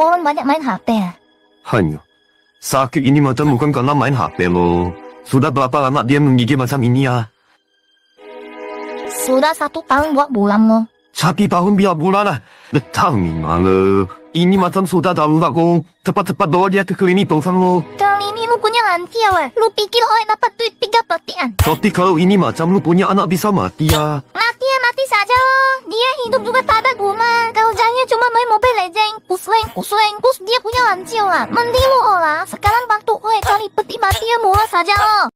orang banyak main HP ya? Hanya, sakit ini macam bukan karena main HP lo. Sudah berapa lama dia menggigit macam ini ya? Sudah satu tahun dua bulan lo. Satu tahun biar bulan lah. Betang ni mana? Ini macam sudah darurat kok. Cepat-cepat bawa dia ke klinik perusahaan lo. Kali ini lu punya nanti ya weh. Lu pikir orang dapat duit tiga petian? Tapi kalau ini macam lu punya anak bisa mati ya. Mati Legends. Pusreng, pusreng, kus dia punya lancio lah. Mending lu olah. Sekarang bantu gue cari peti mati yang murah saja loh.